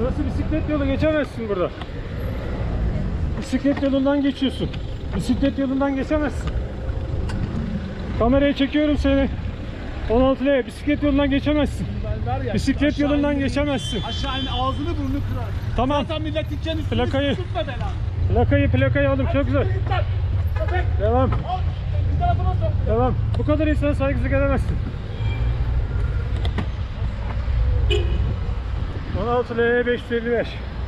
Burası bisiklet yolu geçemezsin burada. Bisiklet yolundan geçiyorsun. Bisiklet yolundan geçemezsin. Kameraya çekiyorum seni. 16L bisiklet yolundan geçemezsin. Ben ya, Bisiklet yolundan in- geçemezsin. Aşağı in ağzını burnunu kırar. Tamam. Zaten millet gideceğin üstüne Plakayı- sürtme belanı. Plakayı plakayı aldım çok güzel. Devam. Devam. Bu kadar insana saygısızlık edemezsin. 16 L 555.